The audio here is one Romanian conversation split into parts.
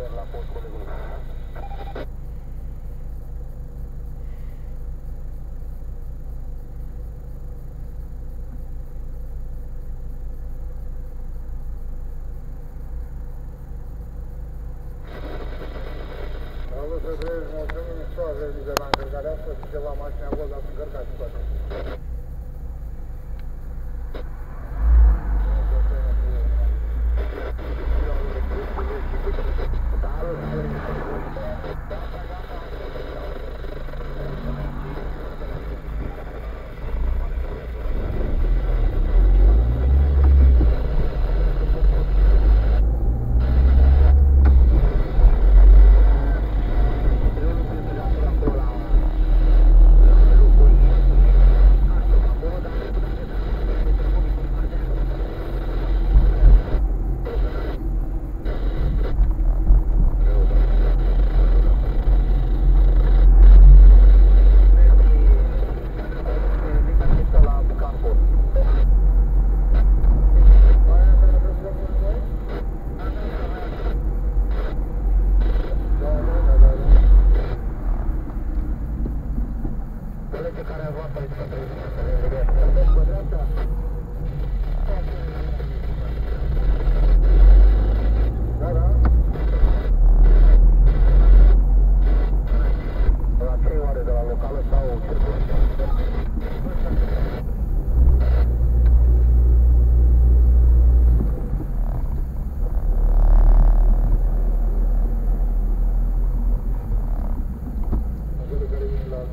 Uber la post colegul. Alo, să trăiești, mulțumim, soare, de la încărcarea asta și ceva mașini acolo, dar sunt încărcați toate.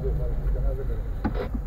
Vine la